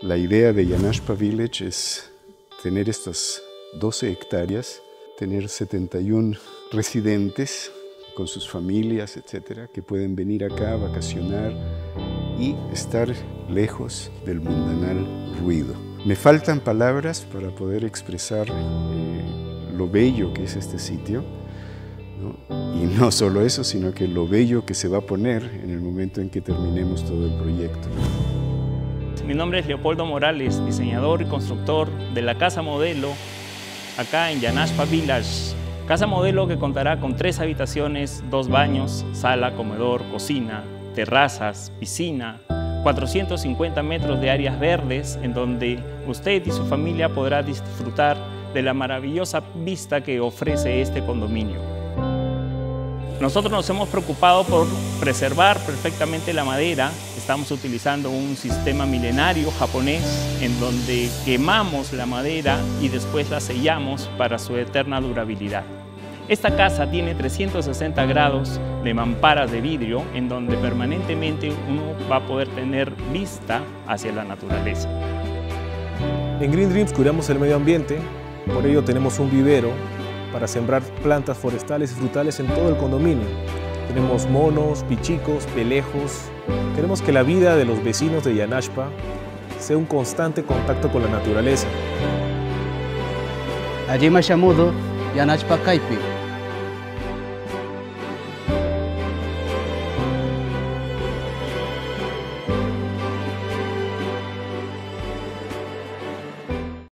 La idea de Yanashpa Village es tener estas 12 hectáreas, tener 71 residentes con sus familias, etcétera, que pueden venir acá a vacacionar y estar lejos del mundanal ruido. Me faltan palabras para poder expresar eh, lo bello que es este sitio. Y no solo eso, sino que lo bello que se va a poner en el momento en que terminemos todo el proyecto. Mi nombre es Leopoldo Morales, diseñador y constructor de la Casa Modelo acá en Yanashpa Village. Casa Modelo que contará con tres habitaciones, dos baños, sala, comedor, cocina, terrazas, piscina, 450 metros de áreas verdes en donde usted y su familia podrá disfrutar de la maravillosa vista que ofrece este condominio. Nosotros nos hemos preocupado por preservar perfectamente la madera. Estamos utilizando un sistema milenario japonés en donde quemamos la madera y después la sellamos para su eterna durabilidad. Esta casa tiene 360 grados de mamparas de vidrio en donde permanentemente uno va a poder tener vista hacia la naturaleza. En Green Dreams cuidamos el medio ambiente, por ello tenemos un vivero para sembrar plantas forestales y frutales en todo el condominio. Tenemos monos, pichicos, pelejos. Queremos que la vida de los vecinos de Yanashpa sea un constante contacto con la naturaleza. Allí me Yanashpa Kaipi.